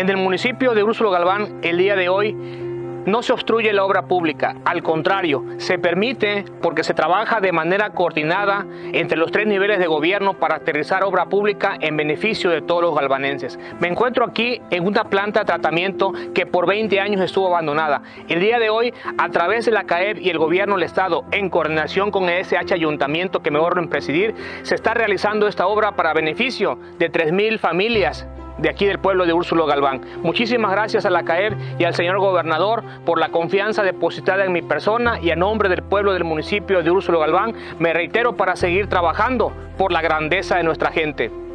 En el municipio de Úrsulo Galván, el día de hoy, no se obstruye la obra pública, al contrario, se permite porque se trabaja de manera coordinada entre los tres niveles de gobierno para aterrizar obra pública en beneficio de todos los galvanenses. Me encuentro aquí en una planta de tratamiento que por 20 años estuvo abandonada. El día de hoy, a través de la CAEB y el gobierno del Estado, en coordinación con el SH Ayuntamiento que me honro en presidir, se está realizando esta obra para beneficio de 3.000 familias de aquí del pueblo de Úrsulo Galván. Muchísimas gracias a la CAEB y al señor gobernador por la confianza depositada en mi persona y a nombre del pueblo del municipio de Úrsulo Galván me reitero para seguir trabajando por la grandeza de nuestra gente.